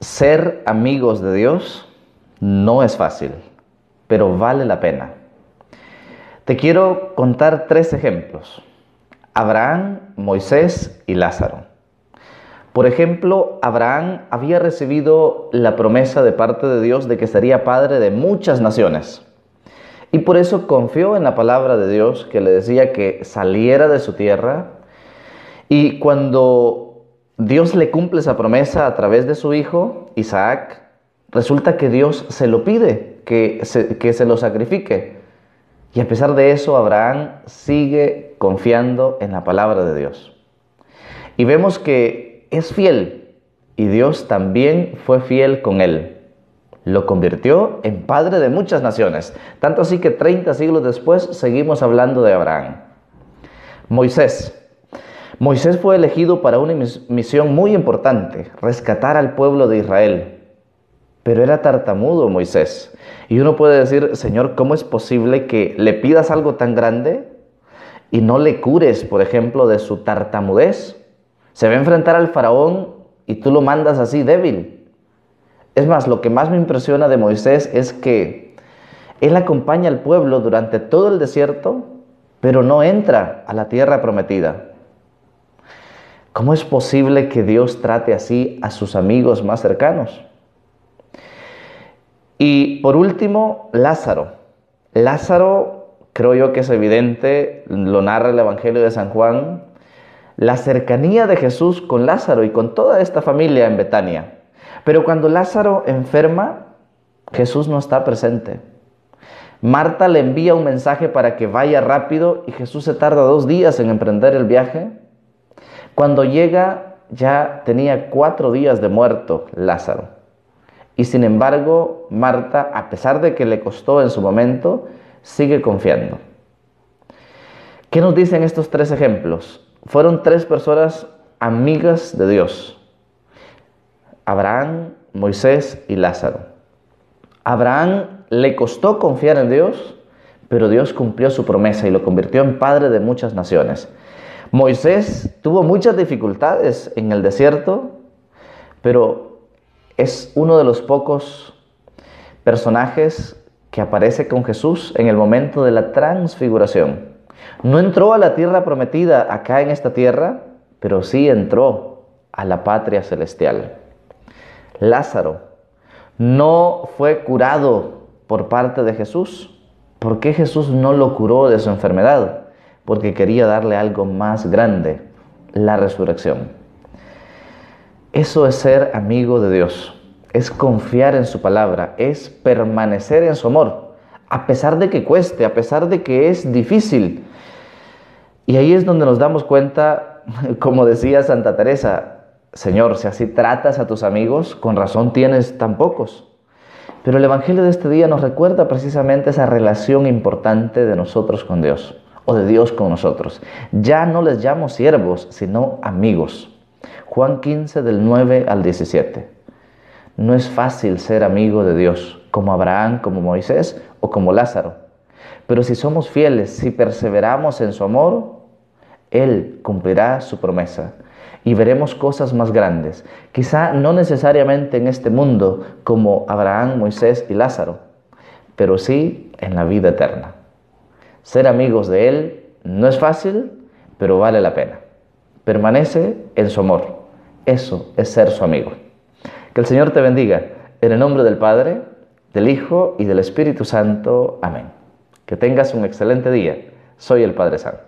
Ser amigos de Dios no es fácil, pero vale la pena. Te quiero contar tres ejemplos. Abraham, Moisés y Lázaro. Por ejemplo, Abraham había recibido la promesa de parte de Dios de que sería padre de muchas naciones. Y por eso confió en la palabra de Dios que le decía que saliera de su tierra. Y cuando Dios le cumple esa promesa a través de su hijo, Isaac, resulta que Dios se lo pide, que se, que se lo sacrifique. Y a pesar de eso, Abraham sigue confiando en la palabra de Dios. Y vemos que es fiel y Dios también fue fiel con él lo convirtió en padre de muchas naciones. Tanto así que 30 siglos después seguimos hablando de Abraham. Moisés. Moisés fue elegido para una misión muy importante, rescatar al pueblo de Israel. Pero era tartamudo Moisés. Y uno puede decir, Señor, ¿cómo es posible que le pidas algo tan grande y no le cures, por ejemplo, de su tartamudez? Se va a enfrentar al faraón y tú lo mandas así débil. Es más, lo que más me impresiona de Moisés es que él acompaña al pueblo durante todo el desierto, pero no entra a la tierra prometida. ¿Cómo es posible que Dios trate así a sus amigos más cercanos? Y por último, Lázaro. Lázaro, creo yo que es evidente, lo narra el Evangelio de San Juan, la cercanía de Jesús con Lázaro y con toda esta familia en Betania. Pero cuando Lázaro enferma, Jesús no está presente. Marta le envía un mensaje para que vaya rápido y Jesús se tarda dos días en emprender el viaje. Cuando llega ya tenía cuatro días de muerto Lázaro. Y sin embargo, Marta, a pesar de que le costó en su momento, sigue confiando. ¿Qué nos dicen estos tres ejemplos? Fueron tres personas amigas de Dios. Abraham, Moisés y Lázaro. Abraham le costó confiar en Dios, pero Dios cumplió su promesa y lo convirtió en padre de muchas naciones. Moisés tuvo muchas dificultades en el desierto, pero es uno de los pocos personajes que aparece con Jesús en el momento de la transfiguración. No entró a la tierra prometida acá en esta tierra, pero sí entró a la patria celestial. Lázaro no fue curado por parte de Jesús. ¿Por qué Jesús no lo curó de su enfermedad? Porque quería darle algo más grande, la resurrección. Eso es ser amigo de Dios, es confiar en su palabra, es permanecer en su amor, a pesar de que cueste, a pesar de que es difícil. Y ahí es donde nos damos cuenta, como decía Santa Teresa, Señor, si así tratas a tus amigos, con razón tienes tan pocos. Pero el Evangelio de este día nos recuerda precisamente esa relación importante de nosotros con Dios o de Dios con nosotros. Ya no les llamo siervos, sino amigos. Juan 15 del 9 al 17. No es fácil ser amigo de Dios, como Abraham, como Moisés o como Lázaro. Pero si somos fieles, si perseveramos en su amor, Él cumplirá su promesa y veremos cosas más grandes. Quizá no necesariamente en este mundo como Abraham, Moisés y Lázaro, pero sí en la vida eterna. Ser amigos de Él no es fácil, pero vale la pena. Permanece en su amor. Eso es ser su amigo. Que el Señor te bendiga. En el nombre del Padre, del Hijo y del Espíritu Santo. Amén. Que tengas un excelente día. Soy el Padre Santo.